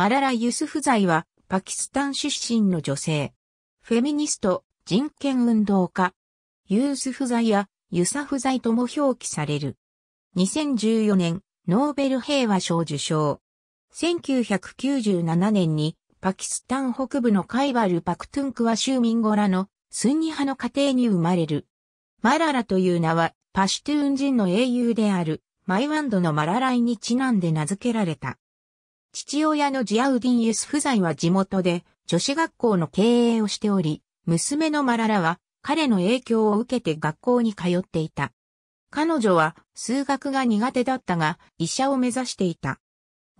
マララ・ユスフザイはパキスタン出身の女性。フェミニスト、人権運動家。ユースフザイやユサフザイとも表記される。2014年、ノーベル平和賞受賞。1997年にパキスタン北部のカイバル・パクトゥンクワ州ミンゴラのスンニ派の家庭に生まれる。マララという名はパシュトゥーン人の英雄であるマイワンドのマラライにちなんで名付けられた。父親のジアウディン・ユスフザイは地元で女子学校の経営をしており、娘のマララは彼の影響を受けて学校に通っていた。彼女は数学が苦手だったが医者を目指していた。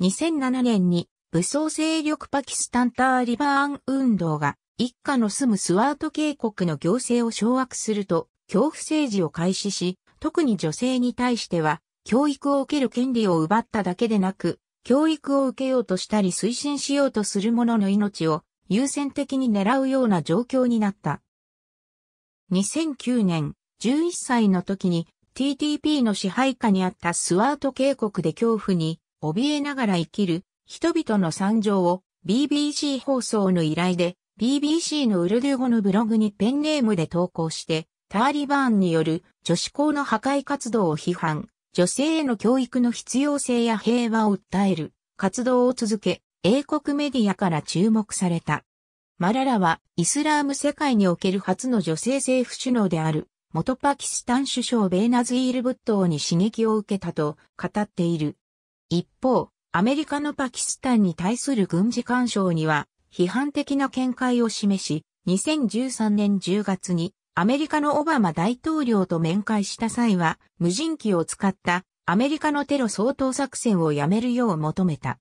2007年に武装勢力パキスタンターリバーン運動が一家の住むスワート渓谷の行政を掌握すると恐怖政治を開始し、特に女性に対しては教育を受ける権利を奪っただけでなく、教育を受けようとしたり推進しようとする者の命を優先的に狙うような状況になった。2009年、11歳の時に TTP の支配下にあったスワート渓谷で恐怖に怯えながら生きる人々の惨状を BBC 放送の依頼で BBC のウルドゥ語のブログにペンネームで投稿してターリバーンによる女子校の破壊活動を批判、女性への教育の必要性や平和を訴える活動を続け、英国メディアから注目された。マララはイスラーム世界における初の女性政府首脳である元パキスタン首相ベーナズイール・ブットーに刺激を受けたと語っている。一方、アメリカのパキスタンに対する軍事干渉には批判的な見解を示し、2013年10月にアメリカのオバマ大統領と面会した際は無人機を使ったアメリカのテロ掃討作戦をやめるよう求めた。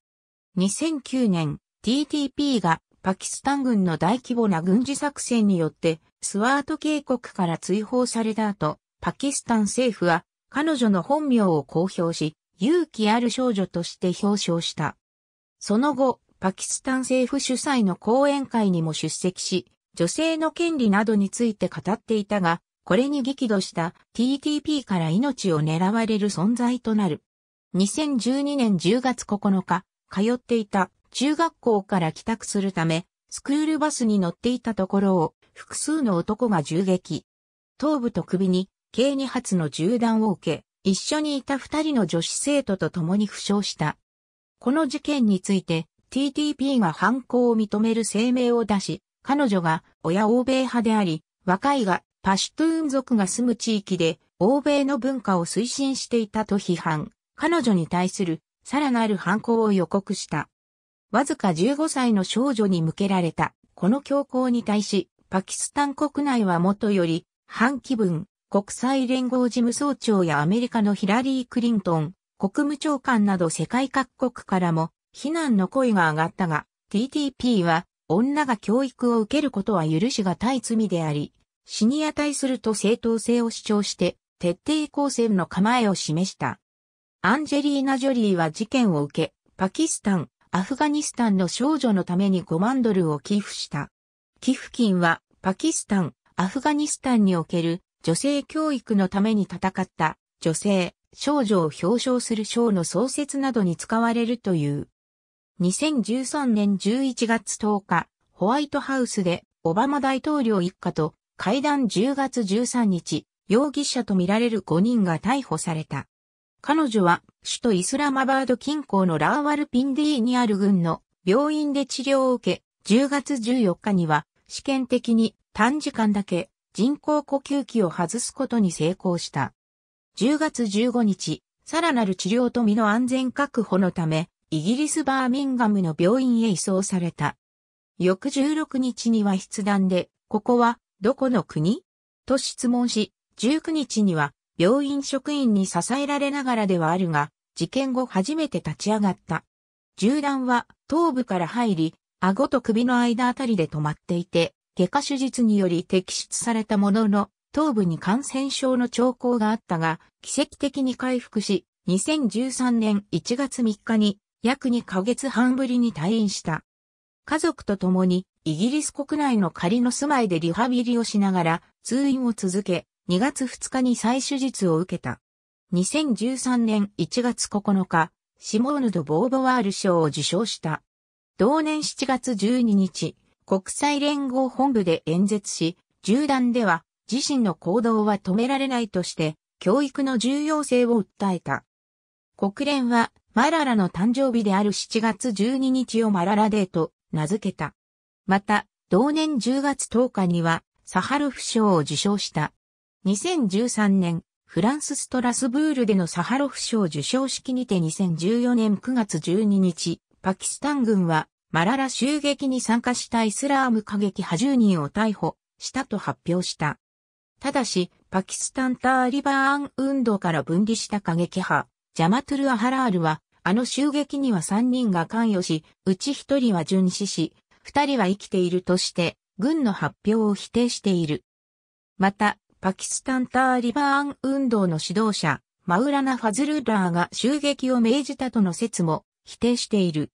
2009年、TTP がパキスタン軍の大規模な軍事作戦によってスワート渓谷から追放された後、パキスタン政府は彼女の本名を公表し、勇気ある少女として表彰した。その後、パキスタン政府主催の講演会にも出席し、女性の権利などについて語っていたが、これに激怒した TTP から命を狙われる存在となる。2012年10月9日、通っていた中学校から帰宅するため、スクールバスに乗っていたところを複数の男が銃撃。頭部と首に計2発の銃弾を受け、一緒にいた二人の女子生徒と共に負傷した。この事件について TTP が犯行を認める声明を出し、彼女が親欧米派であり、若いがパシュトゥーン族が住む地域で欧米の文化を推進していたと批判、彼女に対するさらなる犯行を予告した。わずか15歳の少女に向けられたこの強行に対し、パキスタン国内はもとより反気分、国際連合事務総長やアメリカのヒラリー・クリントン、国務長官など世界各国からも非難の声が上がったが、TTP は女が教育を受けることは許しがたい罪であり、死に値すると正当性を主張して徹底抗戦の構えを示した。アンジェリーナ・ジョリーは事件を受け、パキスタン、アフガニスタンの少女のために5万ドルを寄付した。寄付金はパキスタン、アフガニスタンにおける女性教育のために戦った女性、少女を表彰する賞の創設などに使われるという。2013年11月10日、ホワイトハウスでオバマ大統領一家と会談10月13日、容疑者とみられる5人が逮捕された。彼女は首都イスラマバード近郊のラーワルピンディーにある軍の病院で治療を受け、10月14日には試験的に短時間だけ人工呼吸器を外すことに成功した。10月15日、さらなる治療と身の安全確保のため、イギリスバーミンガムの病院へ移送された。翌16日には筆談で、ここはどこの国？と質問し、19日には病院職員に支えられながらではあるが、事件後初めて立ち上がった。銃弾は頭部から入り、顎と首の間あたりで止まっていて、外科手術により摘出されたものの、頭部に感染症の兆候があったが、奇跡的に回復し、2013年1月3日に約2ヶ月半ぶりに退院した。家族と共にイギリス国内の仮の住まいでリハビリをしながら通院を続け、2月2日に再手術を受けた。2013年1月9日、シモーヌド・ボーボワール賞を受賞した。同年7月12日、国際連合本部で演説し、銃弾では自身の行動は止められないとして、教育の重要性を訴えた。国連はマララの誕生日である7月12日をマララデーと名付けた。また、同年10月10日にはサハロフ賞を受賞した。2013年、フランス・ストラスブールでのサハロフ賞受賞式にて2014年9月12日、パキスタン軍はマララ襲撃に参加したイスラーム過激派10人を逮捕したと発表した。ただし、パキスタンターリバーン運動から分離した過激派、ジャマトゥル・アハラールは、あの襲撃には3人が関与し、うち1人は殉死し、2人は生きているとして、軍の発表を否定している。また、パキスタンターリバーン運動の指導者、マウラナ・ファズルーラーが襲撃を命じたとの説も否定している。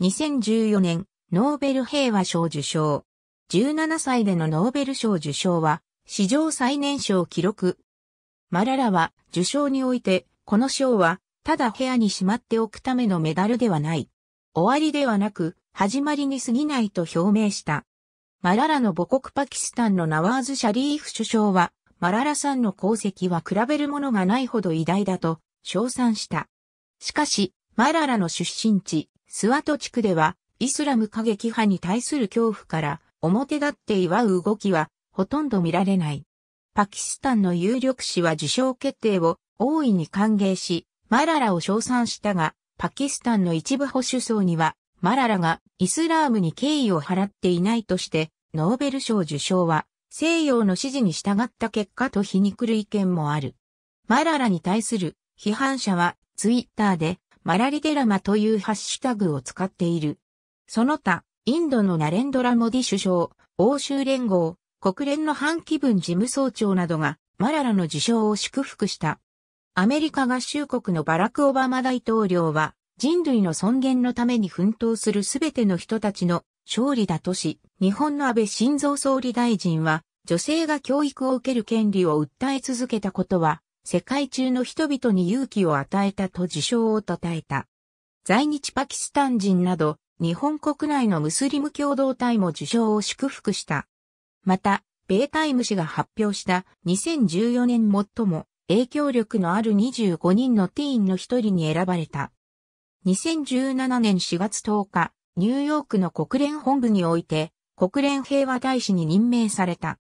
2014年、ノーベル平和賞受賞。17歳でのノーベル賞受賞は、史上最年少記録。マララは、受賞において、この賞は、ただ部屋にしまっておくためのメダルではない。終わりではなく、始まりに過ぎないと表明した。マララの母国パキスタンのナワーズ・シャリーフ首相は、マララさんの功績は比べるものがないほど偉大だと称賛した。しかし、マララの出身地、スワト地区では、イスラム過激派に対する恐怖から表立って祝う動きはほとんど見られない。パキスタンの有力紙は受賞決定を大いに歓迎し、マララを称賛したが、パキスタンの一部保守層には、マララがイスラームに敬意を払っていないとして、ノーベル賞受賞は西洋の指示に従った結果と皮肉る意見もある。マララに対する批判者はツイッターでマラリデラマというハッシュタグを使っている。その他、インドのナレンドラモディ首相、欧州連合、国連の反気分事務総長などがマララの受賞を祝福した。アメリカ合衆国のバラク・オバマ大統領は人類の尊厳のために奮闘するすべての人たちの勝利だとし、日本の安倍晋三総理大臣は、女性が教育を受ける権利を訴え続けたことは、世界中の人々に勇気を与えたと受賞を称えた。在日パキスタン人など、日本国内のムスリム共同体も受賞を祝福した。また、米タイム誌が発表した2014年最も影響力のある25人のティーンの一人に選ばれた。2017年4月10日、ニューヨークの国連本部において、国連平和大使に任命された。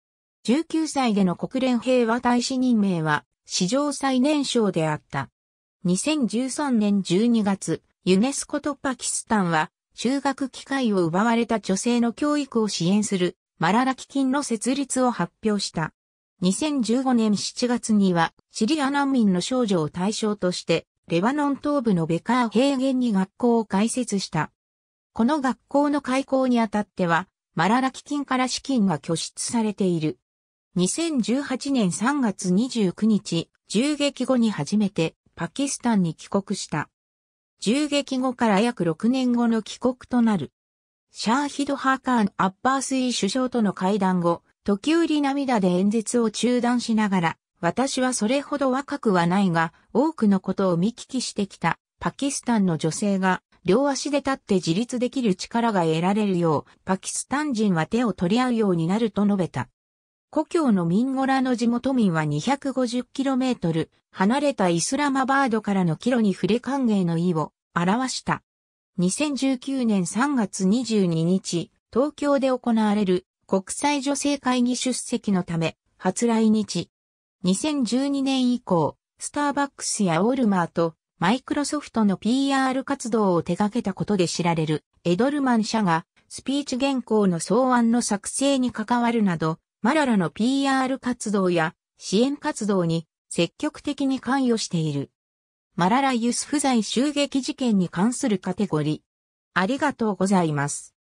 19歳での国連平和大使任命は史上最年少であった。2013年12月、ユネスコとパキスタンは中学機会を奪われた女性の教育を支援するマララ基金の設立を発表した。2015年7月にはシリア難民の少女を対象としてレバノン東部のベカー平原に学校を開設した。この学校の開校にあたっては、マララ基金から資金が拠出されている。2018年3月29日、銃撃後に初めてパキスタンに帰国した。銃撃後から約6年後の帰国となる。シャーヒド・ハーカーン・アッバースイ首相との会談後、時折涙で演説を中断しながら、私はそれほど若くはないが、多くのことを見聞きしてきたパキスタンの女性が両足で立って自立できる力が得られるよう、パキスタン人は手を取り合うようになると述べた。故郷のミンゴラの地元民は 250km 離れたイスラマバードからの帰路に触れ歓迎の意を表した。2019年3月22日、東京で行われる国際女性会議出席のため、初来日。2012年以降、スターバックスやオールマーとマイクロソフトの PR 活動を手掛けたことで知られるエドルマン社がスピーチ原稿の草案の作成に関わるなど、マララの PR 活動や支援活動に積極的に関与している。マララユス不在襲撃事件に関するカテゴリー。ありがとうございます。